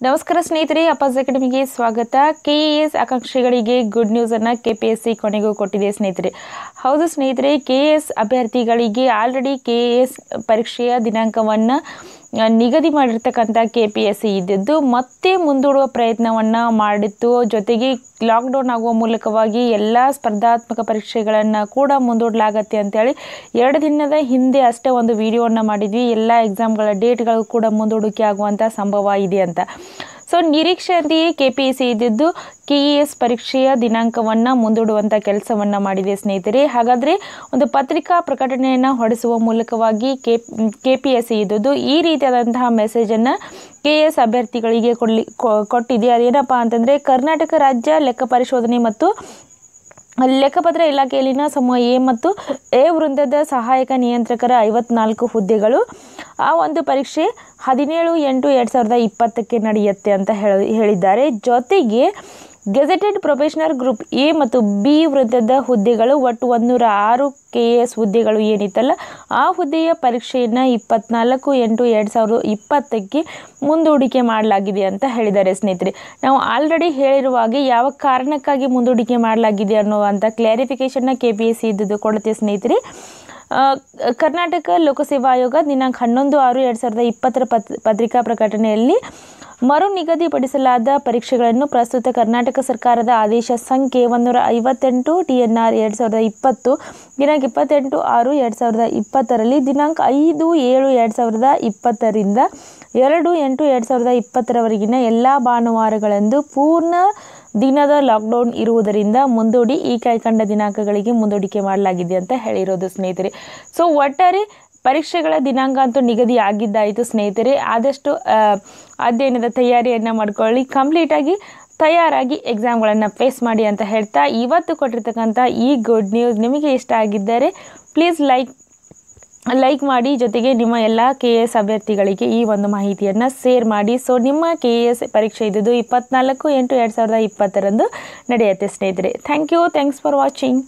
ನಮಸ್ಕಾರ ಸ್ನೇಹಿತರೆ ಅಪಾಸ್ ಅಕಾಡೆಮಿಗೆ ಸ್ವಾಗತ. ಕೆ ಎ ಎಸ್ ಆಕಾಂಕ್ಷಿಗಳಿಗೆ ಗುಡ್ ನ್ಯೂಸನ್ನು ಕೆ ಪಿ ಎಸ್ ಸಿ ಕೊನೆಗೂ ಕೊಟ್ಟಿದೆ ಸ್ನೇಹಿತರೆ. ಹೌದು ಸ್ನೇಹಿತರೆ ಕೆ ಎ ಎಸ್ ಅಭ್ಯರ್ಥಿಗಳಿಗೆ ಆಲ್ರೆಡಿ ಕೆ ಎ ಎಸ್ ಪರೀಕ್ಷೆಯ ದಿನಾಂಕವನ್ನು ನಿಗದಿ ಮಾಡಿರ್ತಕ್ಕಂಥ ಕೆ ಪಿ ಎಸ್ ಸಿ ಇದ್ದಿದ್ದು ಮತ್ತೆ ಮುಂದೂಡುವ ಪ್ರಯತ್ನವನ್ನು ಮಾಡಿತ್ತು. ಜೊತೆಗೆ ಲಾಕ್ಡೌನ್ ಆಗುವ ಮೂಲಕವಾಗಿ ಎಲ್ಲ ಸ್ಪರ್ಧಾತ್ಮಕ ಪರೀಕ್ಷೆಗಳನ್ನು ಕೂಡ ಮುಂದೂಡಲಾಗತ್ತೆ ಅಂತೇಳಿ ಎರಡು ದಿನದ ಹಿಂದೆ ಅಷ್ಟೇ ಒಂದು ವಿಡಿಯೋವನ್ನು ಮಾಡಿದ್ವಿ. ಎಲ್ಲ ಎಕ್ಸಾಮ್ಗಳ ಡೇಟ್ಗಳು ಕೂಡ ಮುಂದೂಡಿಕೆ ಆಗುವಂಥ ಸಂಭವ ಇದೆ ಅಂತ. ಸೊ ನಿರೀಕ್ಷೆಯಂತೆಯೇ ಕೆ ಪಿ ಎಸ್ ಸಿ ಇದ್ದಿದ್ದು ಕೆ ಇ ಎಸ್ ಪರೀಕ್ಷೆಯ ದಿನಾಂಕವನ್ನು ಮುಂದೂಡುವಂಥ ಕೆಲಸವನ್ನು ಮಾಡಿದೆ ಸ್ನೇಹಿತರೆ. ಹಾಗಾದರೆ ಒಂದು ಪತ್ರಿಕಾ ಪ್ರಕಟಣೆಯನ್ನು ಹೊರಡಿಸುವ ಮೂಲಕವಾಗಿ K K P S C ಇದ್ದಿದ್ದು ಈ ರೀತಿಯಾದಂತಹ ಮೆಸೇಜನ್ನು ಕೆ ಎಸ್ ಅಭ್ಯರ್ಥಿಗಳಿಗೆ ಕೊಡಲಿ ಕೊಟ್ಟಿದೆ. ಅದೇನಪ್ಪ ಅಂತಂದರೆ ಕರ್ನಾಟಕ ರಾಜ್ಯ ಲೆಕ್ಕ ಪರಿಶೋಧನೆ ಮತ್ತು ಲೆಕ್ಕಪತ್ರ ಇಲಾಖೆಯಲ್ಲಿನ ಸಮೂಹ ಎ ಮತ್ತು ಎ ವೃಂದದ ಸಹಾಯಕ ನಿಯಂತ್ರಕರ ಐವತ್ನಾಲ್ಕು ಹುದ್ದೆಗಳು. ಆ ಒಂದು ಪರೀಕ್ಷೆ ಹದಿನೇಳು ಎಂಟು ಎರಡು ಸಾವಿರದ ಇಪ್ಪತ್ತಕ್ಕೆ ನಡೆಯುತ್ತೆ ಅಂತ ಹೇಳಿ, ಹೇಳಿದ್ದಾರೆ. ಜೊತೆಗೆ ಗೆಜೆಟೆಡ್ ಪ್ರೊಫೆಷನಲ್ ಗ್ರೂಪ್ ಎ ಮತ್ತು ಬಿ ವೃತ್ತದ ಹುದ್ದೆಗಳು ಒಟ್ಟು ಒಂದೂರ ಆರು ಕೆ ಎಸ್ ಹುದ್ದೆಗಳು ಏನಿತ್ತಲ್ಲ, ಆ ಹುದ್ದೆಯ ಪರೀಕ್ಷೆಯನ್ನು ಇಪ್ಪತ್ನಾಲ್ಕು ಎಂಟು ಎರಡು ಸಾವಿರದ ಇಪ್ಪತ್ತಕ್ಕೆ ಮುಂದೂಡಿಕೆ ಮಾಡಲಾಗಿದೆ ಅಂತ ಹೇಳಿದ್ದಾರೆ ಸ್ನೇಹಿತರೆ. ನಾವು ಆಲ್ರೆಡಿ ಹೇಳಿರುವ ಹಾಗೆ ಯಾವ ಕಾರಣಕ್ಕಾಗಿ ಮುಂದೂಡಿಕೆ ಮಾಡಲಾಗಿದೆ ಅನ್ನುವಂಥ ಕ್ಲಾರಿಫಿಕೇಷನ್ನ ಕೆ ಪಿ ಎಸ್ ಸಿ ಇದ್ದುದು ಕೊಡುತ್ತೆ ಸ್ನೇಹಿತರೆ. ಕರ್ನಾಟಕ ಲೋಕಸೇವಾ ಆಯೋಗ ದಿನಾಂಕ ಹನ್ನೊಂದು ಆರು ಎರಡು ಸಾವಿರದ ಇಪ್ಪತ್ತರ ಪತ್, ಪತ್ರಿಕಾ ಪ್ರಕಟಣೆಯಲ್ಲಿ ಮರು ನಿಗದಿಪಡಿಸಲಾದ ಪರೀಕ್ಷೆಗಳನ್ನು ಪ್ರಸ್ತುತ ಕರ್ನಾಟಕ ಸರ್ಕಾರದ ಆದೇಶ ಸಂಖ್ಯೆ ಒಂದೂರ ಐವತ್ತೆಂಟು, ಟಿ ಎನ್ ಆರ್ ಎರಡು ಸಾವಿರದ ಇಪ್ಪತ್ತು, ದಿನಾಂಕ ಇಪ್ಪತ್ತೆಂಟು ಆರು ಎರಡು ಸಾವಿರದ ಇಪ್ಪತ್ತರಲ್ಲಿ ದಿನಾಂಕ ಐದು ಏಳು ಎರಡು ಸಾವಿರದ ಇಪ್ಪತ್ತರಿಂದ ಎರಡು ಎಂಟು ಎರಡು ಸಾವಿರದ ಇಪ್ಪತ್ತರವರೆಗಿನ ಎಲ್ಲ ಭಾನುವಾರಗಳಂದು ಪೂರ್ಣ ದಿನದ ಲಾಕ್ಡೌನ್ ಇರುವುದರಿಂದ ಮುಂದೂಡಿ ಈ ಕೈಕಂಡ ದಿನಾಂಕಗಳಿಗೆ ಮುಂದೂಡಿಕೆ ಮಾಡಲಾಗಿದೆ ಅಂತ ಹೇಳಿರೋದು ಸ್ನೇಹಿತರೆ. ಸೊ ಒಟ್ಟಾರೆ ಪರೀಕ್ಷೆಗಳ ದಿನಾಂಕ ಅಂತೂ ನಿಗದಿ ಆಗಿದ್ದಾಯಿತು ಸ್ನೇಹಿತರೆ. ಆದಷ್ಟು ಅಧ್ಯಯನದ ತಯಾರಿಯನ್ನು ಮಾಡ್ಕೊಳ್ಳಿ. ಕಂಪ್ಲೀಟಾಗಿ ತಯಾರಾಗಿ ಎಕ್ಸಾಮ್ಗಳನ್ನು ಫೇಸ್ ಮಾಡಿ ಅಂತ ಹೇಳ್ತಾ ಇವತ್ತು ಕೊಟ್ಟಿರ್ತಕ್ಕಂಥ ಈ ಗುಡ್ ನ್ಯೂಸ್ ನಿಮಗೆ ಇಷ್ಟ ಆಗಿದ್ದರೆ ಪ್ಲೀಸ್ ಲೈಕ್ ಲೈಕ್ ಮಾಡಿ ಜೊತೆಗೆ ನಿಮ್ಮ ಎಲ್ಲ ಕೆ ಎ ಎಸ್ ಅಭ್ಯರ್ಥಿಗಳಿಗೆ ಈ ಒಂದು ಮಾಹಿತಿಯನ್ನು ಶೇರ್ ಮಾಡಿ. ಸೊ ನಿಮ್ಮ ಕೆ ಎ ಎಸ್ ಪರೀಕ್ಷೆ ಇದ್ದಿದ್ದು ಇಪ್ಪತ್ನಾಲ್ಕು ಎಂಟು ಎರಡು ಸಾವಿರದ ಇಪ್ಪತ್ತರಂದು ನಡೆಯುತ್ತೆ ಸ್ನೇಹಿತರೆ. Thank you thanks for watching